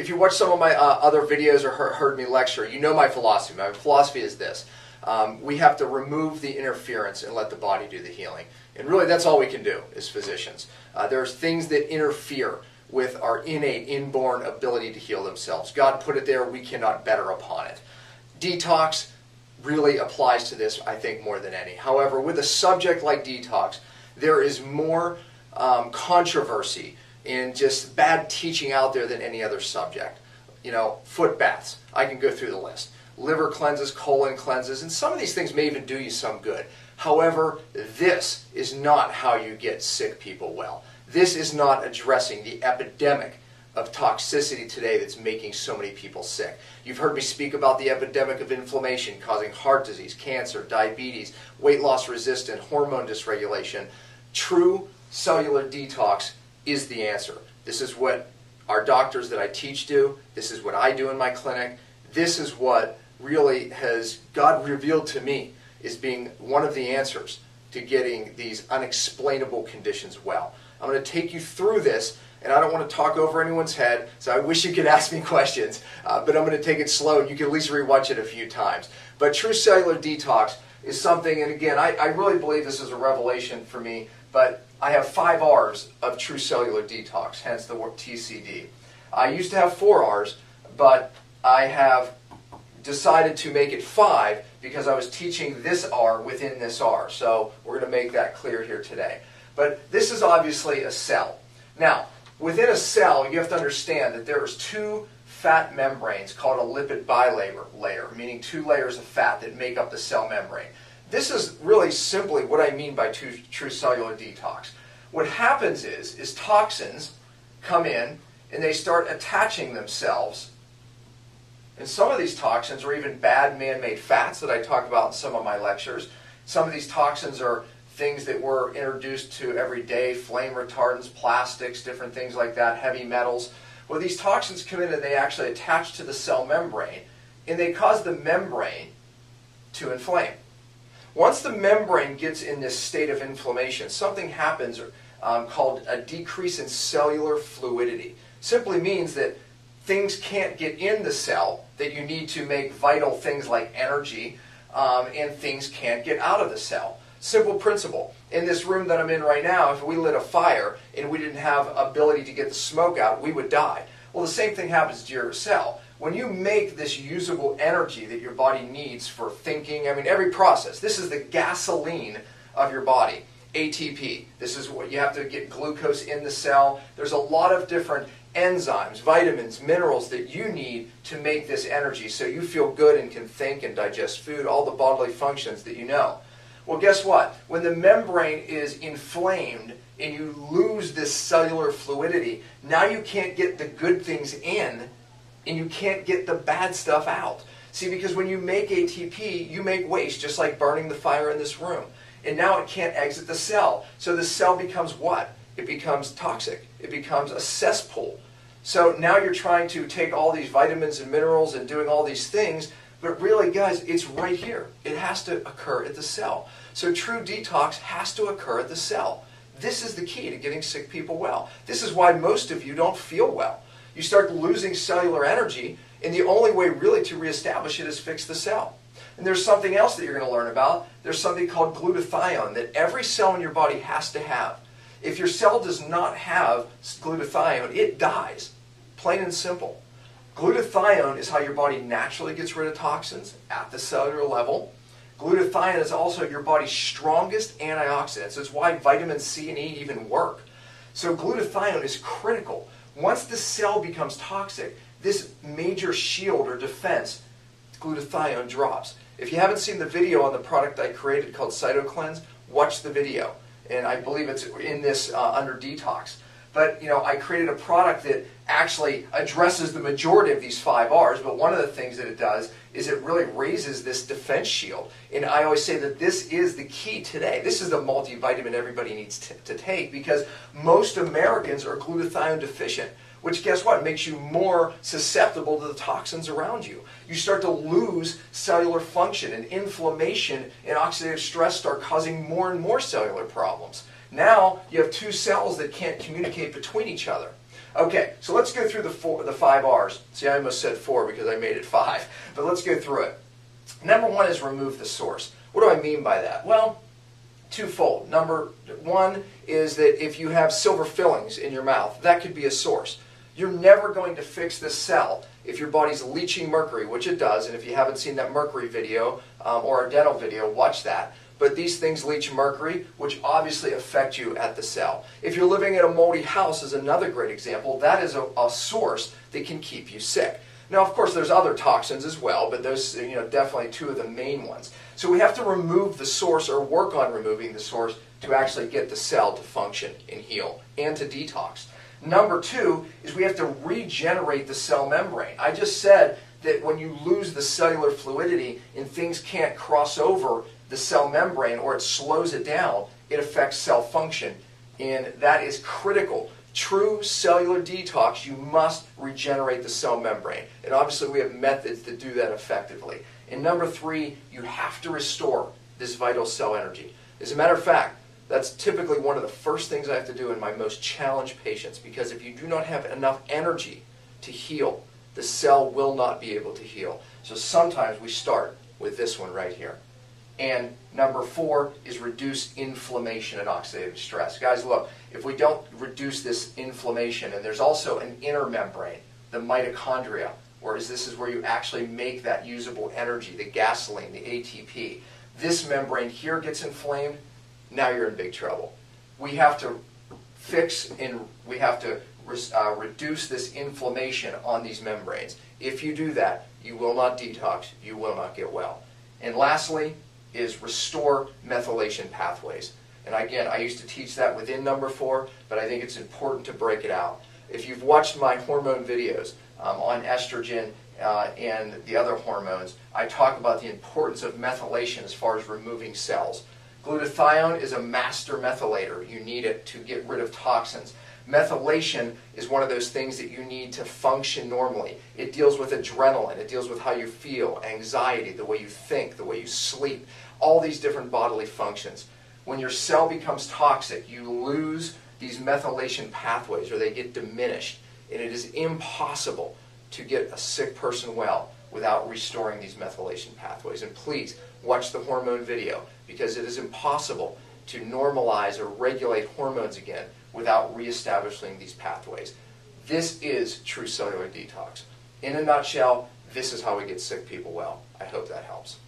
if you watch some of my uh, other videos or heard, me lecture, you know my philosophy. My philosophy is this. Um, we have to remove the interference and let the body do the healing. And really, that's all we can do as physicians. Uh, there's things that interfere with our innate, inborn ability to heal themselves. God put it there, we cannot better upon it. Detox really applies to this, I think, more than any. However, with a subject like detox, there is more um, controversy and just bad teaching out there than any other subject. You know, foot baths. I can go through the list. Liver cleanses, colon cleanses, and some of these things may even do you some good. However, this is not how you get sick people well. This is not addressing the epidemic of toxicity today that's making so many people sick. You've heard me speak about the epidemic of inflammation causing heart disease, cancer, diabetes, weight loss resistant, hormone dysregulation. True cellular detox is the answer. This is what our doctors that I teach do. This is what I do in my clinic. This is what really has God revealed to me is being one of the answers to getting these unexplainable conditions well. I'm going to take you through this, and I don't want to talk over anyone's head, so I wish you could ask me questions, uh, but I'm going to take it slow, and you can at least rewatch it a few times. But true cellular detox is something, and again, I, I really believe this is a revelation for me, but I have five R's of true cellular detox, hence the word TCD. I used to have four R's, but I have decided to make it five because I was teaching this R within this R. So we're going to make that clear here today. But this is obviously a cell. Now, within a cell, you have to understand that there's two fat membranes called a lipid bilayer, layer, meaning two layers of fat that make up the cell membrane. This is really simply what I mean by true, cellular detox. What happens is, is toxins come in and they start attaching themselves. And some of these toxins are even bad man-made fats that I talk about in some of my lectures. Some of these toxins are things that we're introduced to every day, flame retardants, plastics, different things like that, heavy metals. Well, these toxins come in and they actually attach to the cell membrane, and they cause the membrane to inflame. Once the membrane gets in this state of inflammation, something happens um, called a decrease in cellular fluidity. Simply means that things can't get in the cell that you need to make vital things like energy, um, and things can't get out of the cell. Simple principle. In this room that I'm in right now, if we lit a fire and we didn't have ability to get the smoke out, we would die. Well, the same thing happens to your cell when you make this usable energy that your body needs for thinking, I mean, every process, this is the gasoline of your body. ATP. This is what you have to get glucose in the cell. There's a lot of different enzymes, vitamins, minerals that you need to make this energy so you feel good and can think and digest food, all the bodily functions that you know. Well, guess what? When the membrane is inflamed and you lose this cellular fluidity, now you can't get the good things in and you can't get the bad stuff out. See, because when you make ATP, you make waste, just like burning the fire in this room. And now it can't exit the cell. So the cell becomes what? It becomes toxic. It becomes a cesspool. So now you're trying to take all these vitamins and minerals and doing all these things, but really, guys, it's right here. It has to occur at the cell. So true detox has to occur at the cell. This is the key to getting sick people well. This is why most of you don't feel well you start losing cellular energy, and the only way really to reestablish it is fix the cell. And there's something else that you're going to learn about. There's something called glutathione that every cell in your body has to have. If your cell does not have glutathione, it dies. Plain and simple. Glutathione is how your body naturally gets rid of toxins at the cellular level. Glutathione is also your body's strongest antioxidant. So it's why vitamin C and E even work. So glutathione is critical. Once the cell becomes toxic, this major shield or defense, glutathione, drops. If you haven't seen the video on the product I created called CytoCleanse, watch the video. And I believe it's in this uh, under detox. But you know, I created a product that actually addresses the majority of these five R's. But one of the things that it does is it really raises this defense shield. And I always say that this is the key today. This is the multivitamin everybody needs to, to take because most Americans are glutathione deficient. Which, guess what, makes you more susceptible to the toxins around you. You start to lose cellular function, and inflammation and oxidative stress start causing more and more cellular problems. Now you have two cells that can't communicate between each other. Okay, so let's go through the four, the five R's. See, I almost said four because I made it five, but let's go through it. Number one is remove the source. What do I mean by that? Well, twofold. Number one is that if you have silver fillings in your mouth, that could be a source. You're never going to fix this cell if your body's leaching mercury, which it does. And if you haven't seen that mercury video um, or our dental video, watch that. But these things leach mercury, which obviously affect you at the cell. If you're living in a moldy house, is another great example. That is a, a source that can keep you sick. Now, of course, there's other toxins as well, but those, you know, definitely two of the main ones. So we have to remove the source or work on removing the source to actually get the cell to function and heal and to detox. Number two is we have to regenerate the cell membrane. I just said that when you lose the cellular fluidity and things can't cross over the cell membrane or it slows it down, it affects cell function. And that is critical true cellular detox, you must regenerate the cell membrane. And obviously, we have methods to do that effectively. And number three, you have to restore this vital cell energy. As a matter of fact, that's typically one of the first things I have to do in my most challenged patients because if you do not have enough energy to heal, the cell will not be able to heal. So sometimes we start with this one right here. And number four is reduce inflammation and oxidative stress. Guys, look, if we don't reduce this inflammation, and there's also an inner membrane, the mitochondria, whereas this is where you actually make that usable energy, the gasoline, the ATP. This membrane here gets inflamed, now you're in big trouble. We have to fix and we have to uh, reduce this inflammation on these membranes. If you do that, you will not detox, you will not get well. And lastly, is restore methylation pathways. And again, I used to teach that within number four, but I think it's important to break it out. If you've watched my hormone videos um, on estrogen uh, and the other hormones, I talk about the importance of methylation as far as removing cells. Glutathione is a master methylator. You need it to get rid of toxins. Methylation is one of those things that you need to function normally. It deals with adrenaline, it deals with how you feel, anxiety, the way you think, the way you sleep, all these different bodily functions. When your cell becomes toxic, you lose these methylation pathways or they get diminished, and it is impossible to get a sick person well without restoring these methylation pathways. And please watch the hormone video because it is impossible to normalize or regulate hormones again without reestablishing these pathways. This is true cellular detox. In a nutshell, this is how we get sick people well. I hope that helps.